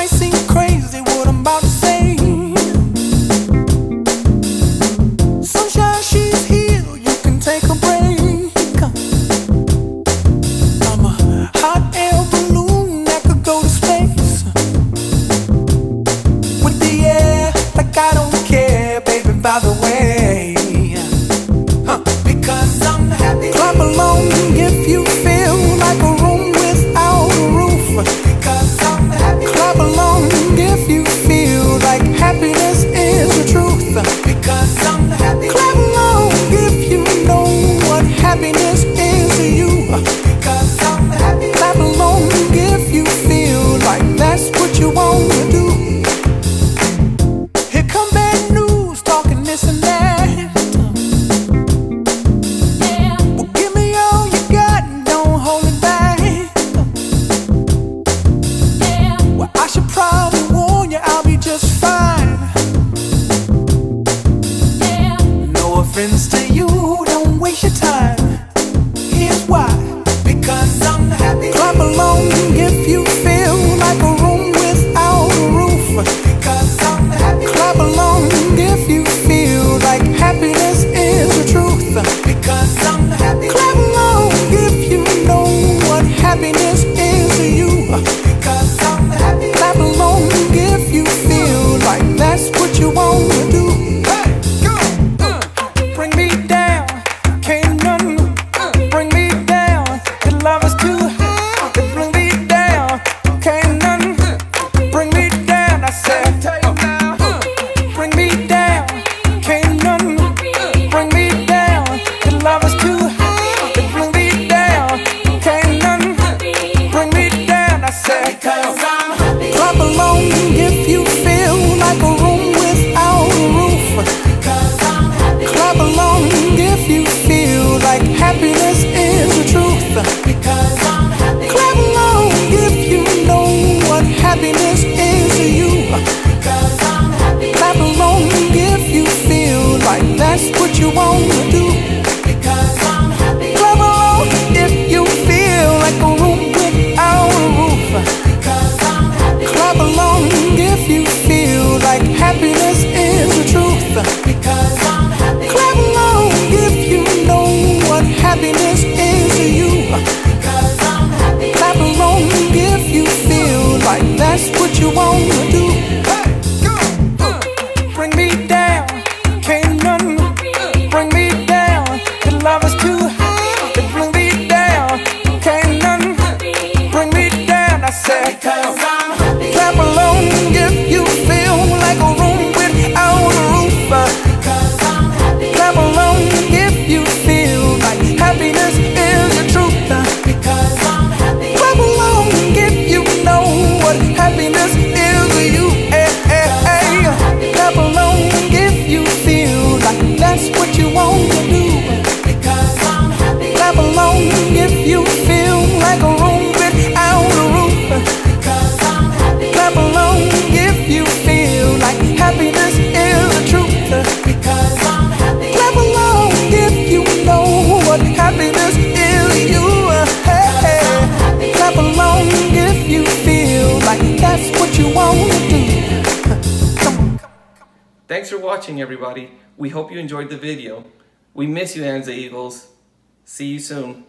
I sing difference to That's what you want to do. Club if you feel like a without a roof. Club along if you feel like happiness is the truth. Club along if you know what happiness is to you. Along if you feel like that's what you want. say, because I'm happy. Clap along if you feel like a room without a roof. Because I'm happy. Clap along if you feel like happiness is the truth. Because I'm happy. Clap along if you know what happiness is to you. Hey, hey, hey. Clap along if you feel like that's what you want to do. Thanks for watching, everybody. We hope you enjoyed the video. We miss you, Anza Eagles. See you soon.